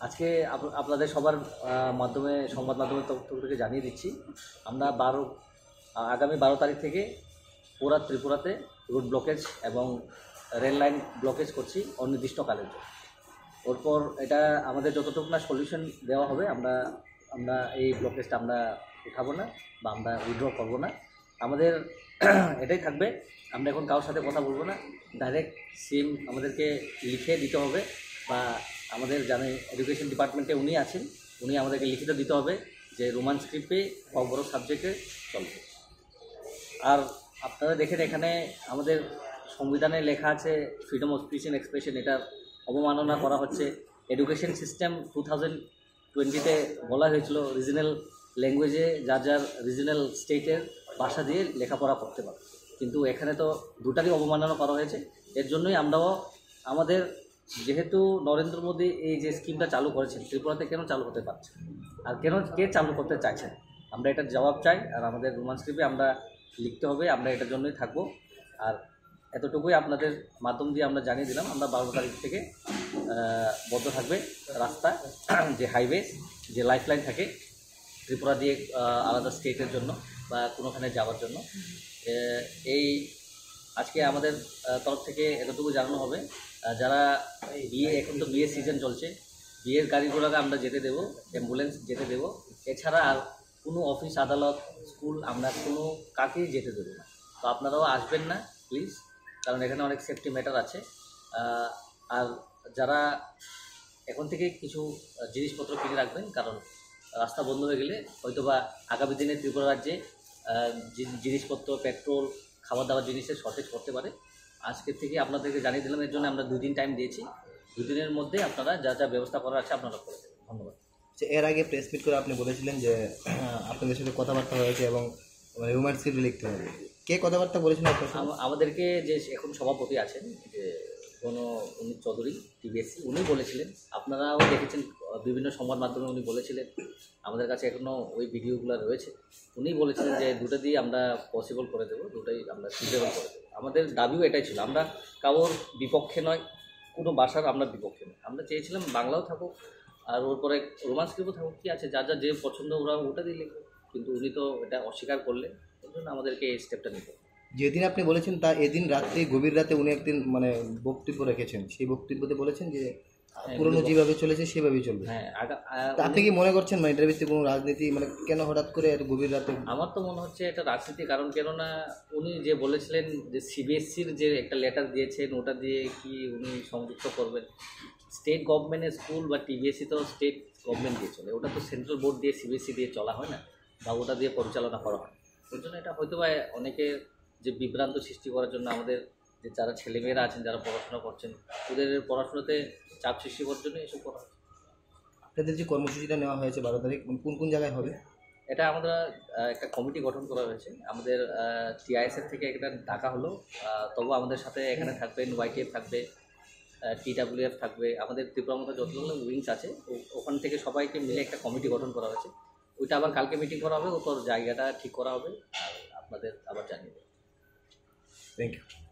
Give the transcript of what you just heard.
আজকে আপ- আপনাদের সবার মাধ্যমে, সংবাদ মাধ্যমের তথ্যগুলোকে জানিয়ে দিচ্ছি। আমরা বারো আগামী বারো তারিখ থেকে পুরা ত্রিপুরাতে রোড ব্লকেজ এবং রেল লাইন ব্লকেজ করছি অনির্দিষ্টকালের জন্য। ওরপর এটা আমাদের যতটুকু না সলিউশন দেওয়া হবে, আমরা আমরা এই ব্লকেজটা আমরা উঠাবো না বা আমরা উইথড্র করব না। আমাদের এটাই থাকবে, আমরা এখন কারোর সাথে কথা বলব না। ডাইরেক্ট সিম আমাদেরকে লিখে দিতে হবে বা আমাদের জানে এডুকেশন ডিপার্টমেন্টে উনি আছেন। উনি আমাদেরকে লিখিত দিতে হবে যে রোমান স্ক্রিপ্টে বড় সাবজেক্টে চলবে আর আপনারা দেখেন এখানে আমাদের সংবিধানে লেখা আছে freedom of speech and expression এটার অবমাননা করা হচ্ছে। এডুকেশন সিস্টেম টু থাউজেন্ড টোয়েন্টিতে বলা হয়েছিল রিজনাল ল্যাঙ্গুয়েজে যার যার রিজনাল স্টেটের ভাষা দিয়ে লেখাপড়া করতে পারে। কিন্তু এখানে তো দুটারই অবমাননা করা হয়েছে। এর জন্যই আমরাও আমাদের যেহেতু নরেন্দ্র মোদী এই যে স্কিমটা চালু করেছেন, ত্রিপুরাতে কেন চালু হতে পারছে আর কেন, কে চালু করতে চাইছেন আমরা এটার জবাব চাই, আর আমাদের রোমান স্ক্রিপ্টে আমরা লিখতে হবে, আমরা এটার জন্যই থাকব। আর এতটুকুই আপনাদের মাধ্যম দিয়ে আমরা জানিয়ে দিলাম, আমরা বারো তারিখ থেকে বন্ধ থাকবে রাস্তা, যে হাইওয়ে যে লাইফ লাইন থাকে, ত্রিপুরা দিয়ে আলাদা স্টেটের জন্য বা কোনোখানে যাওয়ার জন্য। এই, আজকে আমাদের তরফ থেকে এতটুকু জানানো হবে। যারা বিয়ে, এখন তো বিয়ের সিজন চলছে, বিয়ের গাড়িগুলোকে আমরা যেতে দেবো অ্যাম্বুলেন্স যেতে দেবো। এছাড়া আর কোনো অফিস আদালত স্কুল আমরা কোনো কাকেই যেতে দেবো না। তো আপনারাও আসবেন না প্লিজ কারণ এখানে অনেক সেফটি ম্যাটার আছে। আর যারা এখন থেকে কিছু জিনিসপত্র কিনে রাখবেন, কারণ রাস্তা বন্ধ হয়ে গেলে হয়তোবা আগামী দিনে ত্রিপুরা রাজ্যে জিনিসপত্র পেট্রোল খাবার দাবার জিনিসের শর্টেজ করতে পারে। আজকের থেকে আপনাদেরকে জানিয়ে দিলাম এর জন্য আমরা দুদিন টাইম দিয়েছি। দুদিনের মধ্যে আপনারা যা যা ব্যবস্থা করার আছে আপনারা করে দেবেন। ধন্যবাদ। যে এর আগে প্রেস মিট করে আপনি বলেছিলেন যে আপনাদের সাথে কথাবার্তা হয়েছে এবং হিউম্যান সিট লিখতে হবে। কে কথাবার্তা? আম- আমাদেরকে যে এখন সভাপতি আছেন যে কোনো উনি চৌধুরী টিবিএসসি উনি বলেছিলেন। আপনারাও দেখেছেন, বিভিন্ন সংবাদ মাধ্যমে উনি বলেছিলেন। আমাদের কাছে এখনও ওই ভিডিওগুলো রয়েছে। উনি বলেছিলেন যে দুটো দিয়ে আমরা পসিবল করে দেবো, দুটোই আমরা সুইটেবল করে দেবো। আমাদের দাবিও এটাই ছিল, আমরা কারোর বিপক্ষে নয়, কোনো ভাষার আমরা বিপক্ষে নয়। আমরা চেয়েছিলাম বাংলাও থাকুক, আর ওর পরে রোমান স্ক্রিপ্টও থাকুক, কী আছে, যা যা যে পছন্দ ওরা ওটা দিয়ে কিন্তু উনি তো এটা অস্বীকার করলেন ওই জন্য আমাদেরকে এই স্টেপটা নিতে হবে। যেদিন আপনি বলেছেন তা এদিন রাত্রে গভীর রাতে উনি একদিন মানে বক্তব্য রেখেছেন। সেই বক্তব্যতে বলেছেন যে পুরনো যেভাবে চলেছে সেভাবেই চলবে। হ্যাঁ আপনি কি মনে করছেন মানে এটার ভিত্তিতে কোনো রাজনীতি মানে কেন হঠাৎ করে এত গভীর রাতে? আমার তো মনে হচ্ছে এটা রাজনীতি কারণ কেননা উনি যে বলেছিলেন যে সিবিএসসির যে একটা লেটার দিয়েছেন ওটা দিয়ে কি উনি সংযুক্ত করবেন? স্টেট গভর্নমেন্টের স্কুল বা টিবিএসসি তো স্টেট গভর্নমেন্ট দিয়ে চলে। ওটা তো সেন্ট্রাল বোর্ড দিয়ে সিবিএসসি দিয়ে চলা হয় না বা ওটা দিয়ে পরিচালনা করা হয়। ওই জন্য এটা হয়তো বা অনেকে যে বিভ্রান্ত সৃষ্টি করার জন্য আমাদের যে যারা ছেলেমেয়েরা আছেন যারা পড়াশোনা করছেন ওদের পড়াশোনাতে চাপ সৃষ্টি করার জন্য এসব করা আপনাদের যে কর্মসূচিটা নেওয়া হয়েছে বারো তারিখ মানে কোন কোন জায়গায় হবে? এটা আমরা একটা কমিটি গঠন করা হয়েছে। আমাদের টিআইএসএফ থেকে একটা ডাকা হলো। তবু আমাদের সাথে এখানে থাকবেন ওয়াইটিএফ থাকবে টিডাব্লিউএফ থাকবে। আমাদের ত্রিপুরার মধ্যে যতগুলো উইংস আছে ওখান থেকে সবাইকে মিলে একটা কমিটি গঠন করা হয়েছে। ওইটা আবার কালকে মিটিং করা হবে ও তোর জায়গাটা ঠিক করা হবে আর আপনাদের আবার জানিয়ে দেবো। Thank you.